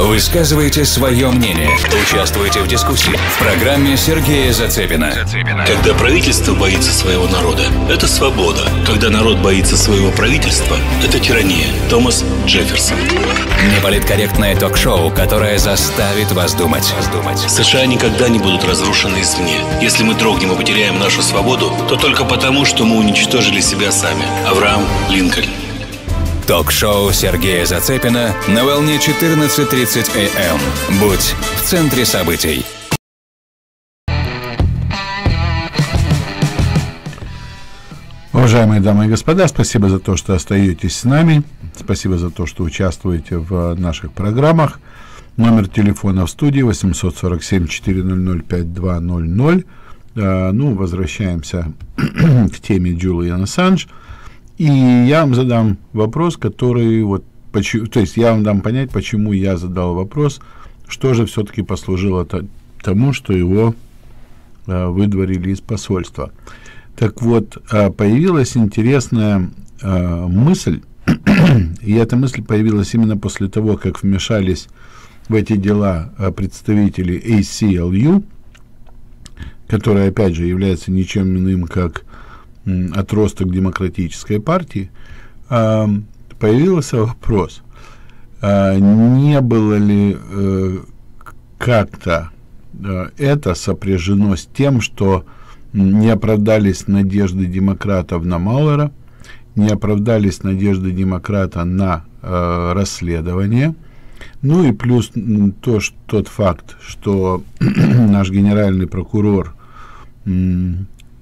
Высказывайте свое мнение. Участвуйте в дискуссии в программе Сергея Зацепина. Когда правительство боится своего народа, это свобода. Когда народ боится своего правительства, это тирания. Томас Джефферсон. Неполиткорректное ток-шоу, которое заставит вас думать. США никогда не будут разрушены извне. Если мы дрогнем и потеряем нашу свободу, то только потому, что мы уничтожили себя сами. Авраам Линкольн. Ток-шоу Сергея Зацепина на волне 14.30 АМ. Будь в центре событий. Уважаемые дамы и господа, спасибо за то, что остаетесь с нами. Спасибо за то, что участвуете в наших программах. Номер телефона в студии 847-400-5200. А, ну, возвращаемся к теме Джулиан Ассанж. И я вам задам вопрос, который вот почему, то есть я вам дам понять, почему я задал вопрос, что же все-таки послужило то, тому, что его э, выдворили из посольства. Так вот, э, появилась интересная э, мысль, и эта мысль появилась именно после того, как вмешались в эти дела э, представители ACLU, которая, опять же, является ничем иным, как отросток демократической партии, появился вопрос, а, не было ли э, как-то э, это сопряжено с тем, что не оправдались надежды демократов на Маулера, не оправдались надежды демократа на э, расследование, ну и плюс то, что, тот факт, что наш генеральный прокурор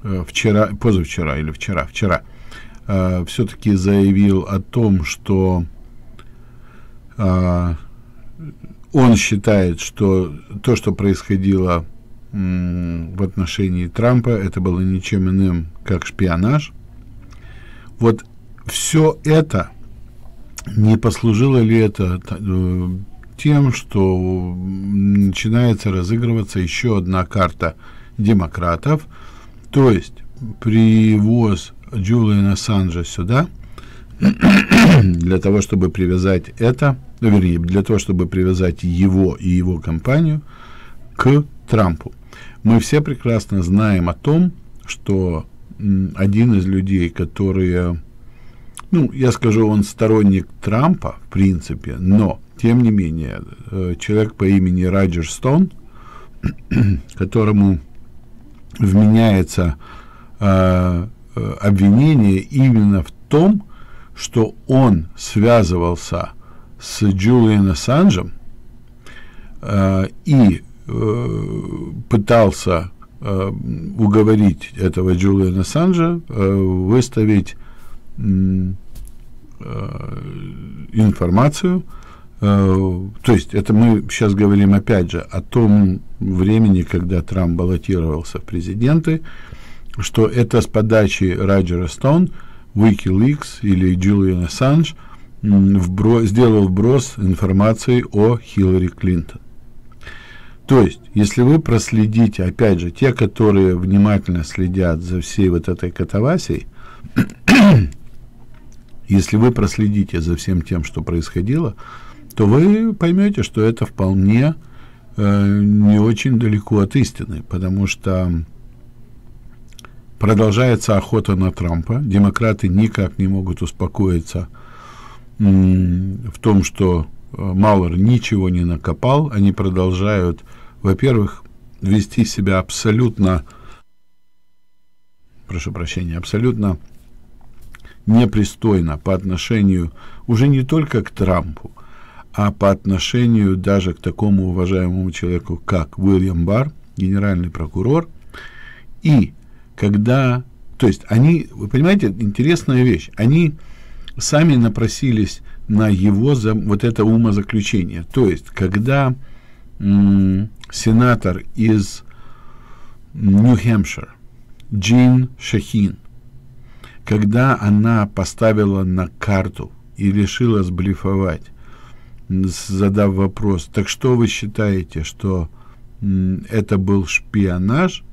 вчера, позавчера или вчера, вчера, э, все-таки заявил о том, что э, он считает, что то, что происходило м, в отношении Трампа, это было ничем иным, как шпионаж. Вот все это, не послужило ли это э, тем, что начинается разыгрываться еще одна карта демократов – то есть привоз Джулиана Ассанжа сюда для того, чтобы привязать это, ну, вернее, для того, чтобы привязать его и его компанию к Трампу. Мы все прекрасно знаем о том, что один из людей, которые, ну, я скажу, он сторонник Трампа, в принципе, но, тем не менее, э, человек по имени Раджер Стоун, которому вменяется э, э, обвинение именно в том, что он связывался с Джулиан Ассанжем э, и э, пытался э, уговорить этого Джулиана Ассанжа э, выставить э, информацию, то есть это мы сейчас говорим опять же о том времени, когда Трамп баллотировался в президенты, что это с подачи Раджера Стоун, Wikileaks или Джулиан Ассанж сделал вброс информации о Хиллари Клинтон. То есть, если вы проследите, опять же, те, которые внимательно следят за всей вот этой катавасией, если вы проследите за всем тем, что происходило, то вы поймете, что это вполне э, не очень далеко от истины, потому что продолжается охота на Трампа. Демократы никак не могут успокоиться в том, что э, Маулер ничего не накопал. Они продолжают, во-первых, вести себя абсолютно, прошу прощения, абсолютно непристойно по отношению уже не только к Трампу, а по отношению даже к такому уважаемому человеку, как Уильям Барр, генеральный прокурор, и когда, то есть они, вы понимаете, интересная вещь, они сами напросились на его за, вот это умозаключение. То есть, когда сенатор из Нью-Хэмпшир, Джин Шахин, когда она поставила на карту и решила сблифовать задав вопрос, так что вы считаете, что это был шпионаж,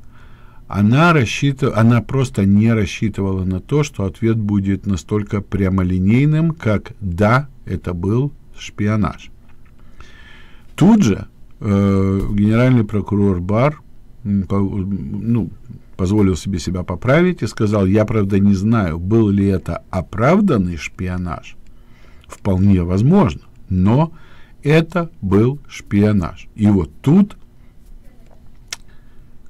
она рассчитывала, она просто не рассчитывала на то, что ответ будет настолько прямолинейным, как да, это был шпионаж. Тут же э, генеральный прокурор Бар по, ну, позволил себе себя поправить и сказал, я, правда, не знаю, был ли это оправданный шпионаж. Вполне возможно, но это был шпионаж. И вот тут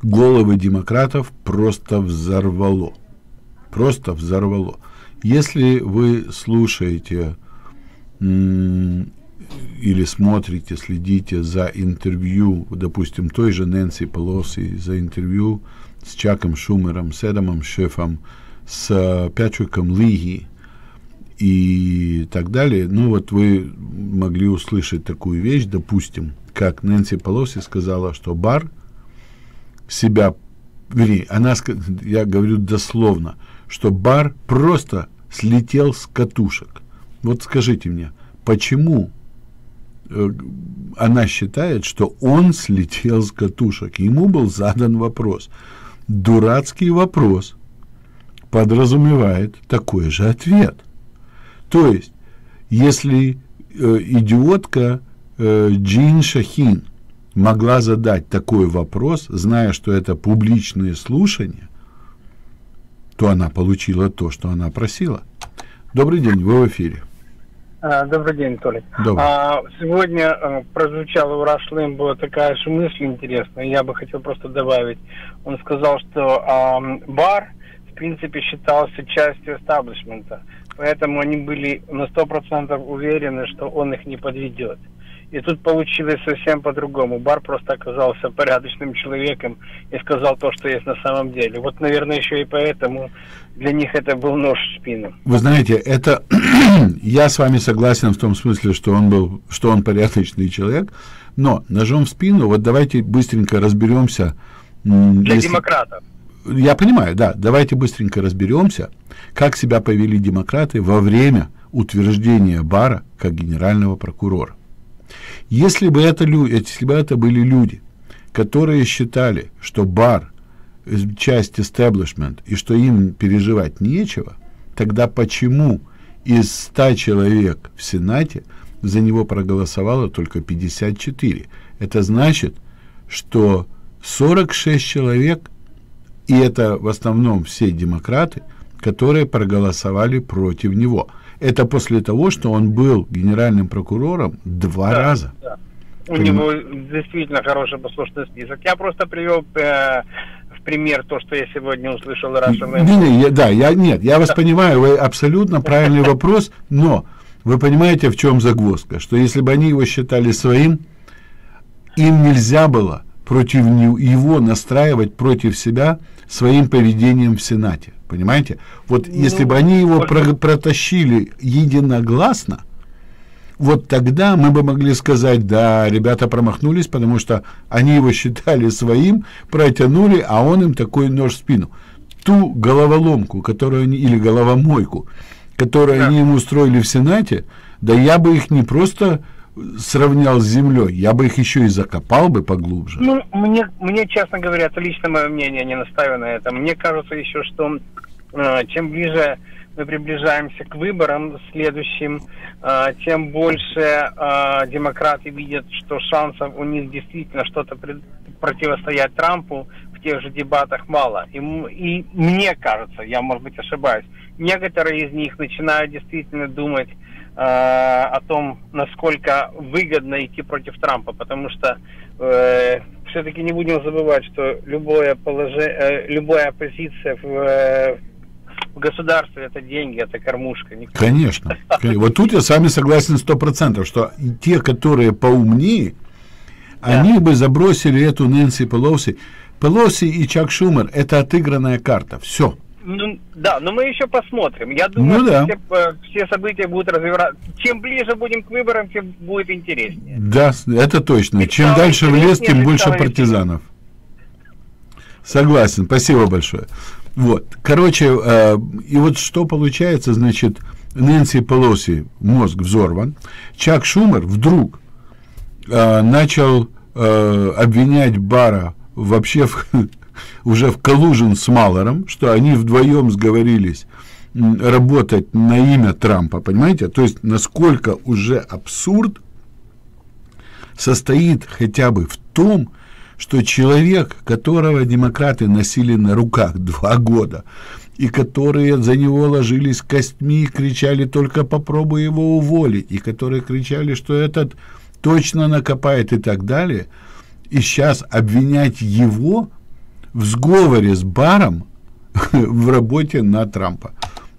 головы демократов просто взорвало. Просто взорвало. Если вы слушаете или смотрите, следите за интервью, допустим, той же Нэнси Пелоси, за интервью с Чаком Шумером, с Эдамом Шефом, с Пятриком Лиги и так далее, ну вот вы могли услышать такую вещь, допустим, как Нэнси Пелоси сказала, что бар себя, вернее, она, я говорю дословно, что бар просто слетел с катушек. Вот скажите мне, почему Э, она считает, что он слетел с катушек. Ему был задан вопрос. Дурацкий вопрос подразумевает такой же ответ. То есть, если э, идиотка э, Джин Шахин могла задать такой вопрос, зная, что это публичные слушания, то она получила то, что она просила. Добрый день, вы в эфире. А, добрый день, Толик. Добрый. А, сегодня а, прозвучала у Рашлым была такая же мысль интересная. Я бы хотел просто добавить. Он сказал, что а, бар, принципе, считался частью эстаблишмента. Поэтому они были на сто процентов уверены, что он их не подведет. И тут получилось совсем по-другому. Бар просто оказался порядочным человеком и сказал то, что есть на самом деле. Вот, наверное, еще и поэтому для них это был нож в спину. Вы знаете, это я с вами согласен в том смысле, что он был, что он порядочный человек, но ножом в спину, вот давайте быстренько разберемся. Для если... демократов. Я понимаю, да. Давайте быстренько разберемся, как себя повели демократы во время утверждения Бара как генерального прокурора. Если бы это, если бы это были люди, которые считали, что бар – часть истеблишмент, и что им переживать нечего, тогда почему из 100 человек в Сенате за него проголосовало только 54? Это значит, что 46 человек, и это в основном все демократы, которые проголосовали против него – это после того, что он был генеральным прокурором два да, раза. Да. У него действительно хороший послушный список. Я просто привел э, в пример то, что я сегодня услышал Раша не, не, я, Да, я нет, я вас понимаю, вы абсолютно правильный вопрос, но вы понимаете, в чем загвоздка? Что если бы они его считали своим, им нельзя было против него настраивать против себя своим поведением в Сенате. Понимаете? Вот ну, если бы они его про протащили единогласно, вот тогда мы бы могли сказать, да, ребята промахнулись, потому что они его считали своим, протянули, а он им такой нож в спину. Ту головоломку, которую они, или головомойку, которую да. они ему устроили в Сенате, да я бы их не просто сравнял с землей, я бы их еще и закопал бы поглубже. Ну, мне, мне, честно говоря, это лично мое мнение, не настаиваю на этом. Мне кажется еще, что э, чем ближе мы приближаемся к выборам следующим, э, тем больше э, демократы видят, что шансов у них действительно что-то противостоять Трампу тех же дебатах мало. И, и мне кажется, я, может быть, ошибаюсь, некоторые из них начинают действительно думать Э, о том, насколько выгодно идти против Трампа, потому что э, все-таки не будем забывать, что любое положение, э, любая оппозиция в, э, в государстве это деньги, это кормушка. Конечно. Вот тут я с вами согласен сто процентов, что те, которые поумнее, да. они бы забросили эту Нэнси Пелоси. Пелоси и Чак Шумер – это отыгранная карта. Все. Ну, да, но мы еще посмотрим. Я думаю, ну, да. все, э, все события будут развиваться. Чем ближе будем к выборам, тем будет интереснее. Да, это точно. И Чем дальше в лес, тем больше партизанов. Согласен. Спасибо большое. Вот. Короче, э, и вот что получается, значит, Нэнси Пелоси мозг взорван. Чак Шумер вдруг э, начал э, обвинять Бара вообще в уже в коллужен с Малором, что они вдвоем сговорились работать на имя Трампа, понимаете? То есть насколько уже абсурд, состоит хотя бы в том, что человек, которого демократы носили на руках два года, и которые за него ложились костьми и кричали «только попробуй его уволить», и которые кричали, что этот точно накопает и так далее, и сейчас обвинять его в сговоре с Баром в работе на Трампа.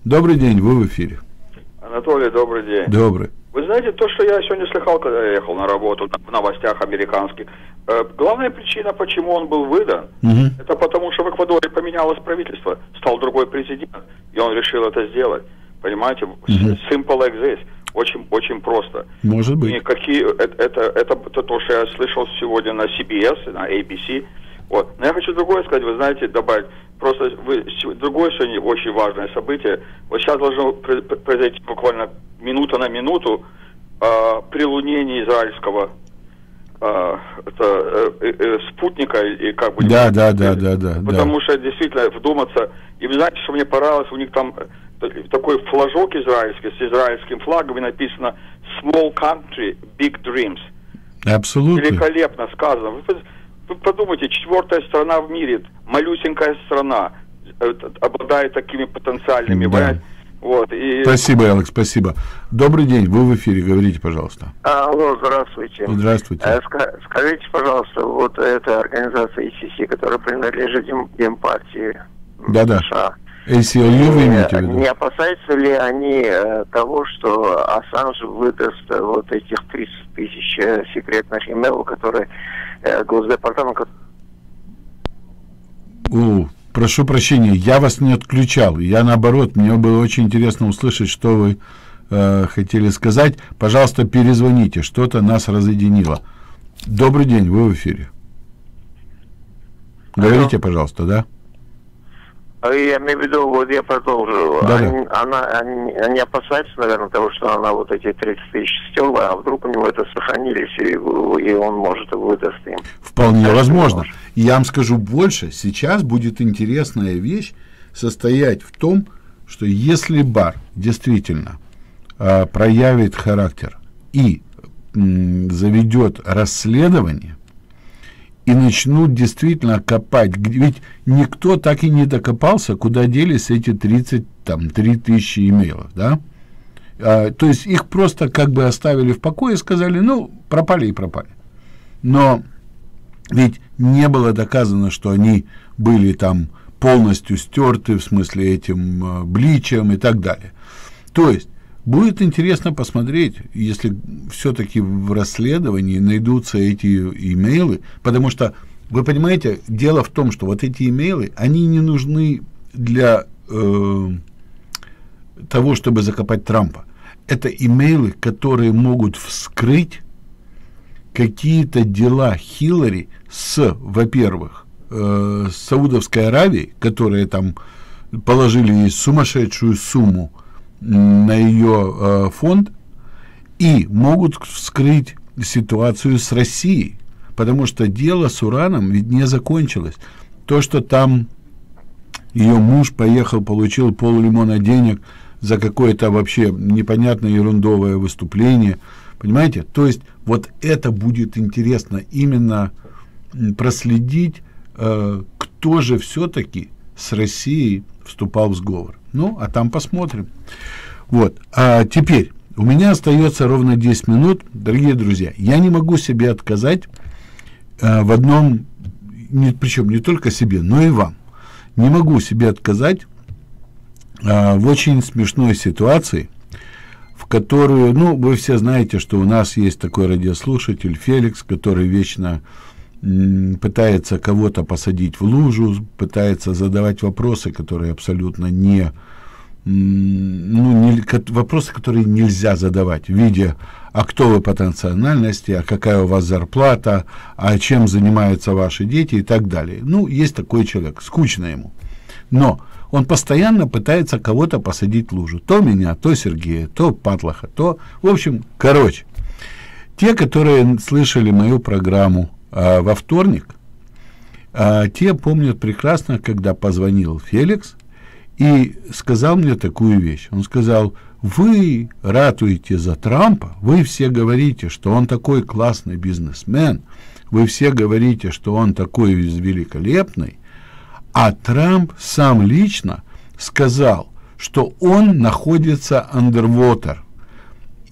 Добрый день, вы в эфире. Анатолий, добрый день. Добрый. Вы знаете, то, что я сегодня слыхал, когда я ехал на работу в новостях американских, э, главная причина, почему он был выдан, угу. это потому, что в Эквадоре поменялось правительство, стал другой президент, и он решил это сделать. Понимаете, угу. simple like this. Очень, очень просто. Может быть. И какие, это, это, это, это то, что я слышал сегодня на CBS, на ABC. Вот. Но я хочу другое сказать, вы знаете, добавить. Просто вы, другое сегодня очень важное событие. Вот сейчас должно произойти буквально минута на минуту э, прилунение израильского э, это, э, э, э спутника и как бы да да да да да потому да. что действительно вдуматься и вы знаете что мне понравилось у них там такой флажок израильский с израильским флагом и написано small country big dreams абсолютно великолепно сказано вы, вы подумайте четвертая страна в мире малюсенькая страна обладает такими потенциальными да. Вот, и... Спасибо, Алекс, спасибо. Добрый день, вы в эфире, говорите, пожалуйста. Алло, здравствуйте. Здравствуйте. Э, скажите, пожалуйста, вот эта организация ICC, которая принадлежит Демпартии да, США, ACLU вы имеете в виду? Не опасаются ли они э, того, что Ассанж выдаст э, вот этих 30 тысяч э, секретных имейлов, которые Госдепартамент... У, прошу прощения, я вас не отключал. Я наоборот, мне было очень интересно услышать, что вы э, хотели сказать. Пожалуйста, перезвоните, что-то нас разъединило. Добрый день, вы в эфире. Говорите, пожалуйста, да? А я имею в виду, вот я продолжу. Да, они, да. Она, они, они опасаются, наверное, того, что она вот эти 30 тысяч стерла, а вдруг у него это сохранились, и, и он может выдаст им. Вполне возможно. Я вам скажу больше. Сейчас будет интересная вещь состоять в том, что если бар действительно э, проявит характер и м, заведет расследование, и начнут действительно копать. Ведь никто так и не докопался, куда делись эти 30, там, 3 тысячи имейлов, да? А, то есть их просто как бы оставили в покое и сказали, ну, пропали и пропали. Но ведь не было доказано, что они были там полностью стерты, в смысле этим э, бличем и так далее. То есть Будет интересно посмотреть, если все-таки в расследовании найдутся эти имейлы, потому что, вы понимаете, дело в том, что вот эти имейлы, они не нужны для э, того, чтобы закопать Трампа. Это имейлы, которые могут вскрыть какие-то дела Хиллари с, во-первых, э, Саудовской Аравией, которые там положили ей сумасшедшую сумму на ее э, фонд и могут вскрыть ситуацию с Россией, потому что дело с ураном ведь не закончилось. То, что там ее муж поехал, получил пол лимона денег за какое-то вообще непонятное ерундовое выступление, понимаете? То есть вот это будет интересно именно проследить, э, кто же все-таки с Россией вступал в сговор. Ну, а там посмотрим. Вот. А теперь у меня остается ровно 10 минут. Дорогие друзья, я не могу себе отказать а, в одном, не, причем не только себе, но и вам. Не могу себе отказать а, в очень смешной ситуации, в которую, ну, вы все знаете, что у нас есть такой радиослушатель Феликс, который вечно пытается кого-то посадить в лужу, пытается задавать вопросы, которые абсолютно не ну, не, вопросы, которые нельзя задавать в виде, а кто вы по национальности, а какая у вас зарплата, а чем занимаются ваши дети и так далее. Ну, есть такой человек, скучно ему. Но он постоянно пытается кого-то посадить в лужу. То меня, то Сергея, то Патлаха, то... В общем, короче, те, которые слышали мою программу а, во вторник, а, те помнят прекрасно, когда позвонил Феликс и сказал мне такую вещь. Он сказал, вы ратуете за Трампа, вы все говорите, что он такой классный бизнесмен, вы все говорите, что он такой великолепный, а Трамп сам лично сказал, что он находится underwater.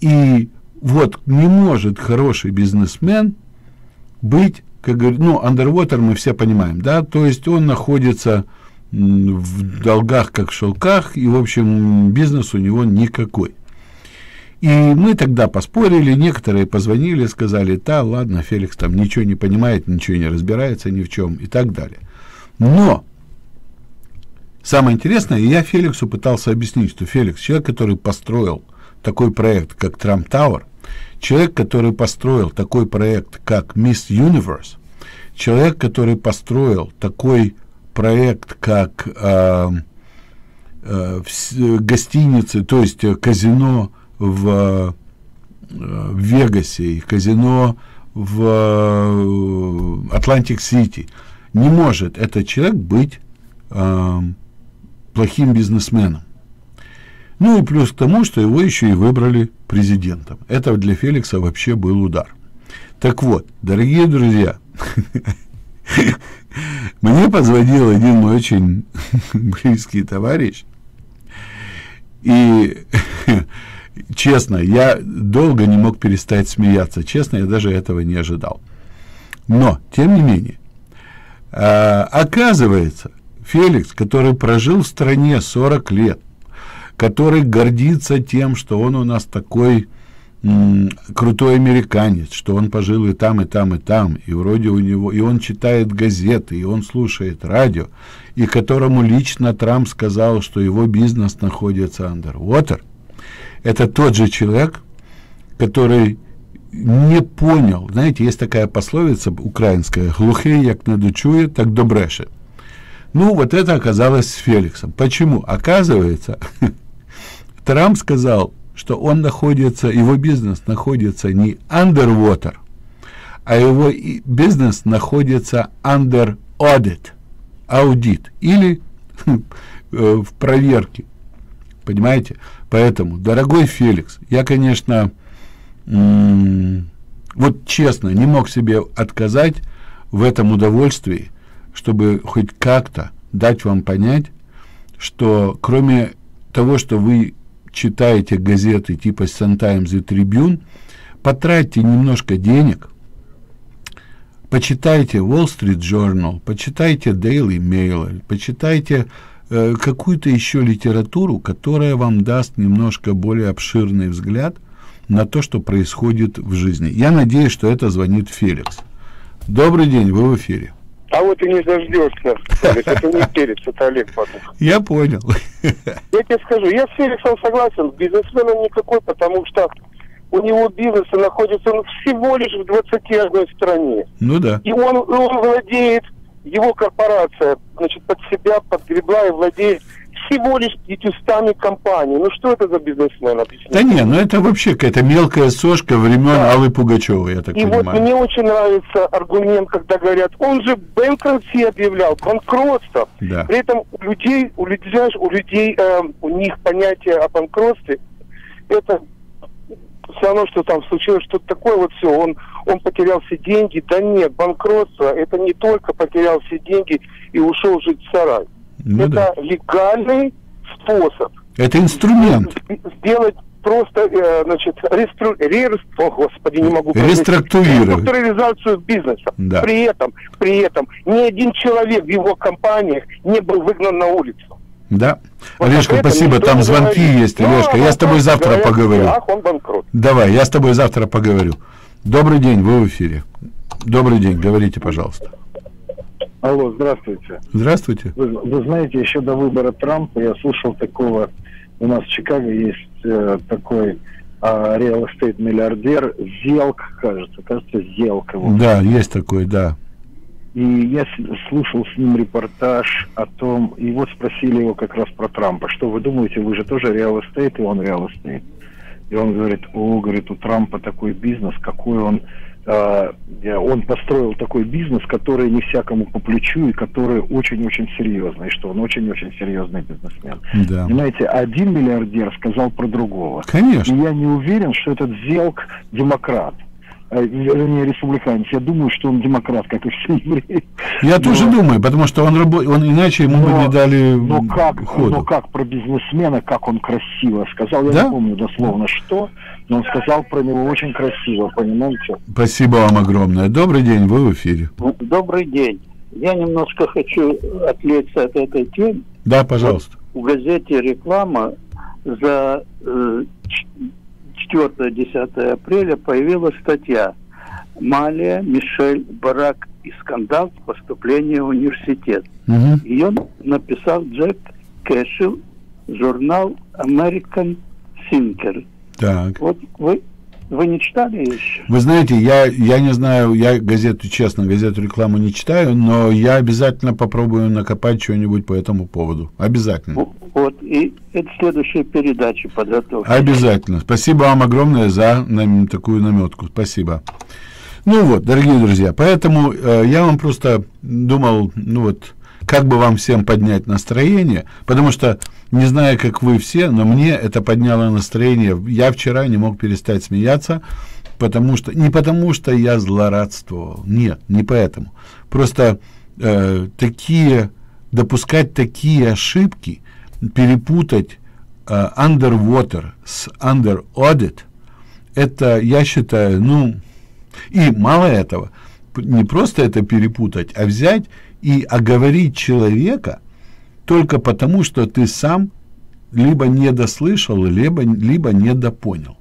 И вот не может хороший бизнесмен быть, как говорят, ну, underwater мы все понимаем, да, то есть он находится в долгах, как в шелках, и, в общем, бизнес у него никакой. И мы тогда поспорили, некоторые позвонили, сказали, да, ладно, Феликс там ничего не понимает, ничего не разбирается ни в чем и так далее. Но самое интересное, я Феликсу пытался объяснить, что Феликс, человек, который построил такой проект, как Трамп Тауэр, человек, который построил такой проект, как Miss Universe, человек, который построил такой проект, как э, э, гостиницы, то есть казино в, э, в Вегасе и казино в Атлантик-Сити. Не может этот человек быть э, плохим бизнесменом. Ну и плюс к тому, что его еще и выбрали президентом. Это для Феликса вообще был удар. Так вот, дорогие друзья, мне позвонил один мой очень близкий товарищ, и честно, я долго не мог перестать смеяться. Честно, я даже этого не ожидал. Но, тем не менее, а, оказывается, Феликс, который прожил в стране 40 лет, который гордится тем, что он у нас такой крутой американец, что он пожил и там, и там, и там, и вроде у него, и он читает газеты, и он слушает радио, и которому лично Трамп сказал, что его бизнес находится underwater, это тот же человек, который не понял, знаете, есть такая пословица украинская, глухий, як не дочує, так добреше. Ну, вот это оказалось с Феликсом. Почему? Оказывается, Трамп сказал, что он находится, его бизнес находится не underwater, а его бизнес находится under audit, аудит, или э, в проверке. Понимаете? Поэтому, дорогой Феликс, я, конечно, вот честно, не мог себе отказать в этом удовольствии, чтобы хоть как-то дать вам понять, что кроме того, что вы читаете газеты типа Sun Times и Tribune, потратьте немножко денег, почитайте Wall Street Journal, почитайте Daily Mail, почитайте э, какую-то еще литературу, которая вам даст немножко более обширный взгляд на то, что происходит в жизни. Я надеюсь, что это звонит Феликс. Добрый день, вы в эфире. А вот и не дождешься. Это не перец, это Олег Патух. Я понял. Я тебе скажу, я с Феликсом согласен, бизнесмен он никакой, потому что у него бизнес находится он всего лишь в 21 стране. Ну да. И он, он владеет, его корпорация, значит, под себя подгребла и владеет всего лишь 500 компаний. Ну что это за бизнесмен? Объясните. Да не, ну это вообще какая-то мелкая сошка времен да. Аллы Пугачевой, я так и понимаю. вот мне очень нравится аргумент, когда говорят, он же bankruptcy объявлял, банкротство. Да. При этом у людей, у людей, у людей, э, у них понятие о банкротстве, это все равно, что там случилось что-то такое, вот все, он, он потерял все деньги. Да нет, банкротство, это не только потерял все деньги и ушел жить в сарай. Ну, это да. легальный способ. Это инструмент. Сделать просто, э, значит, рестру... Рер... О, господи, не могу. Реструктуризацию бизнеса. Да. При этом, при этом, ни один человек в его компаниях не был выгнан на улицу. Да. Вот Олежка, спасибо. Там звонки говорит. есть, ну, Олежка. я с тобой завтра говорят, поговорю. Ах, он банкрот. Давай, я с тобой завтра поговорю. Добрый день, вы в эфире. Добрый день, говорите, пожалуйста. Алло, здравствуйте. Здравствуйте. Вы, вы знаете, еще до выбора Трампа я слушал такого, у нас в Чикаго есть э, такой э, real estate миллиардер Зелк, кажется, кажется, Зелк его. Да, есть такой, да. И я слушал с ним репортаж о том, и вот спросили его как раз про Трампа, что вы думаете, вы же тоже real estate, и он real estate. И он говорит, о, говорит, у Трампа такой бизнес, какой он он построил такой бизнес, который не всякому по плечу и который очень-очень серьезный, что он очень-очень серьезный бизнесмен. Да. Понимаете, один миллиардер сказал про другого. Конечно. И я не уверен, что этот Зелк демократ. Э, вернее, республиканец. Я думаю, что он демократ, как и все евреи. Я но, тоже думаю, потому что он работает, он иначе ему но, бы не дали но как, ходу. Но как про бизнесмена, как он красиво сказал, я да? не помню дословно что, но он сказал про него очень красиво, понимаете? Спасибо вам огромное. Добрый день, вы в эфире. Добрый день. Я немножко хочу отвлечься от этой темы. Да, пожалуйста. Вот в газете реклама за э, 4-10 апреля появилась статья «Малия, Мишель, Барак и скандал поступления в университет». Угу. Ее написал Джек Кэшел, журнал American Thinker. Так. Вот вы вы не читали еще? Вы знаете, я, я не знаю, я газету, честно, газету рекламу не читаю, но я обязательно попробую накопать что-нибудь по этому поводу. Обязательно. Вот, и это следующая передача подготовки. Обязательно. Спасибо вам огромное за нам, такую наметку. Спасибо. Ну вот, дорогие друзья, поэтому э, я вам просто думал, ну вот, как бы вам всем поднять настроение, потому что, не знаю, как вы все, но мне это подняло настроение. Я вчера не мог перестать смеяться, потому что, не потому что я злорадствовал, нет, не поэтому. Просто э, такие, допускать такие ошибки, перепутать э, underwater с under audit, это, я считаю, ну, и мало этого, не просто это перепутать, а взять и оговорить человека только потому, что ты сам либо недослышал, либо, либо недопонял.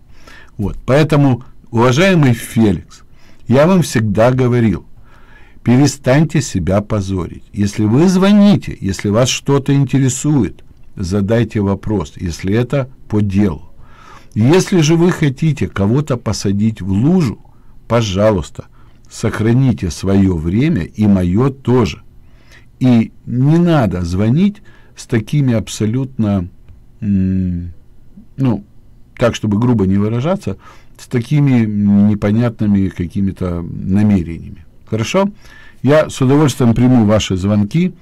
Вот. Поэтому, уважаемый Феликс, я вам всегда говорил, перестаньте себя позорить. Если вы звоните, если вас что-то интересует, задайте вопрос, если это по делу. Если же вы хотите кого-то посадить в лужу, пожалуйста, сохраните свое время и мое тоже. И не надо звонить с такими абсолютно, ну, так, чтобы грубо не выражаться, с такими непонятными какими-то намерениями. Хорошо? Я с удовольствием приму ваши звонки.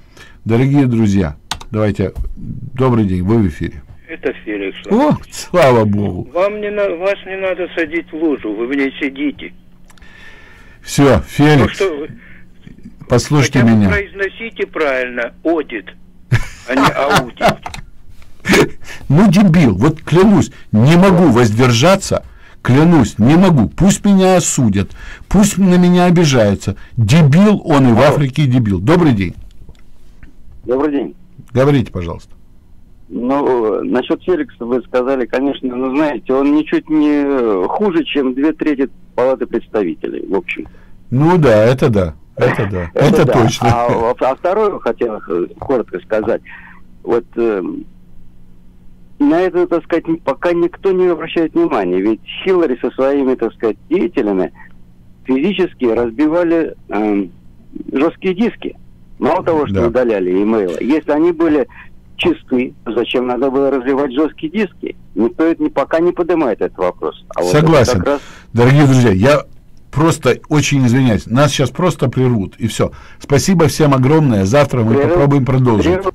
Дорогие друзья, давайте, добрый день, вы в эфире. Это Феликс. О, слава Богу. Вам не вас не надо садить в лужу, вы в ней сидите. Все, Феликс. Ну, что, Послушайте Хотя меня. произносите правильно, одит, а не аудит. Ну, дебил, вот клянусь, не могу воздержаться, клянусь, не могу. Пусть меня осудят, пусть на меня обижаются. Дебил он и в Африке дебил. Добрый день. Добрый день. Говорите, пожалуйста. Ну, насчет Феликса вы сказали, конечно, но знаете, он ничуть не хуже, чем две трети палаты представителей, в общем. Ну да, это да. Это да, это, да. точно. А, а второе хотел коротко сказать. Вот э, на это, так сказать, пока никто не обращает внимания. Ведь Хиллари со своими, так сказать, деятелями физически разбивали э, жесткие диски. Мало того, что да. удаляли имейлы. Если они были чисты, зачем надо было развивать жесткие диски? Никто это пока не поднимает этот вопрос. А Согласен. Вот раз... Дорогие друзья, я просто очень извиняюсь. Нас сейчас просто прервут, и все. Спасибо всем огромное. Завтра мы Прерыв. попробуем продолжить. Прерыв.